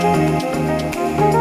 Música